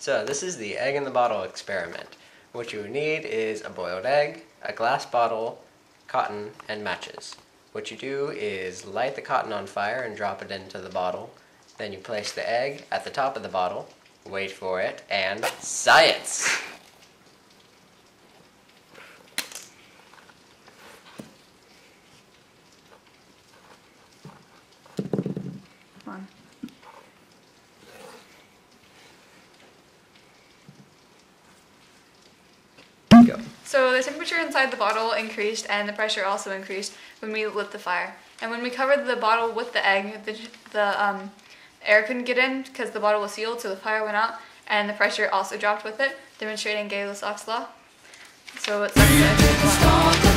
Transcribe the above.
So this is the egg in the bottle experiment. What you need is a boiled egg, a glass bottle, cotton, and matches. What you do is light the cotton on fire and drop it into the bottle. Then you place the egg at the top of the bottle, wait for it, and science! Go. So the temperature inside the bottle increased and the pressure also increased when we lit the fire. And when we covered the bottle with the egg, the, the um, air couldn't get in because the bottle was sealed, so the fire went out, and the pressure also dropped with it, demonstrating Gay-Lussac's law. So it's like